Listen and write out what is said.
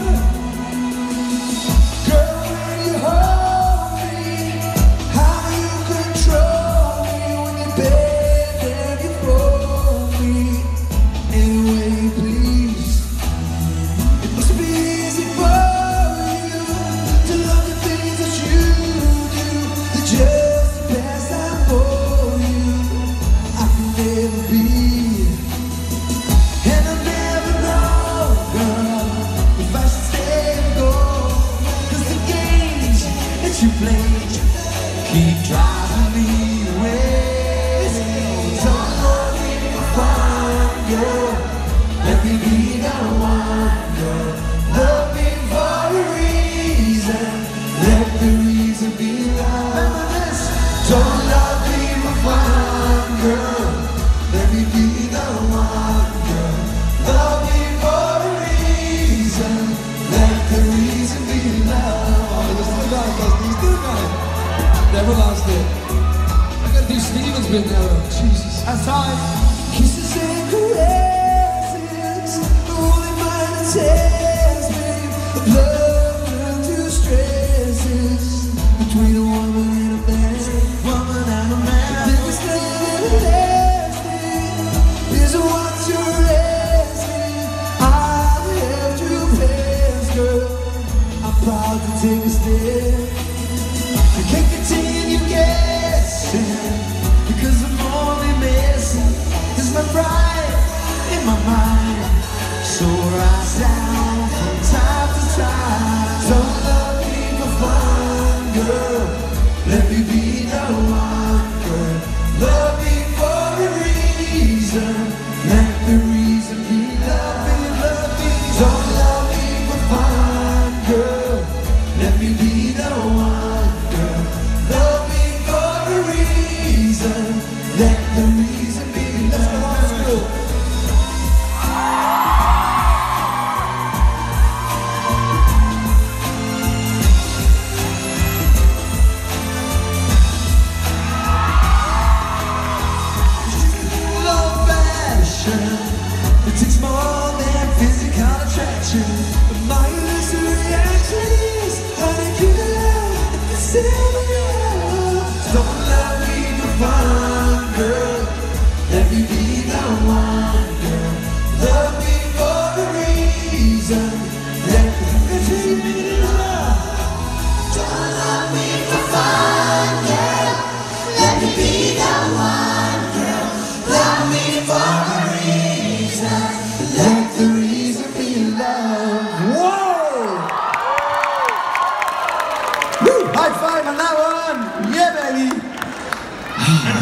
love. You play. Keep driving me away. Don't let me find. Let me be me for a reason. Let the reason be love. Don't still got it. Never lost it. I gotta do Stephen's bit now, though. Jesus. That's right. Kisses and caresses, only mine tears, babe. Love turns to stresses between a woman and a man. Woman and a man. The biggest thing lasting is what you're asking. I have to pass, girl. I'm proud to take a step. So rise down from time to time. Don't love me for fun, girl. Let me be the one, girl. Love me my reaction is love. It's love. Don't love me girl. Let me be the one, girl. Love me for a reason. Let me. Don't me for fun, girl. Let me be the one, girl. Love me for a reason. Let Woo! High five on that one! Yeah, baby!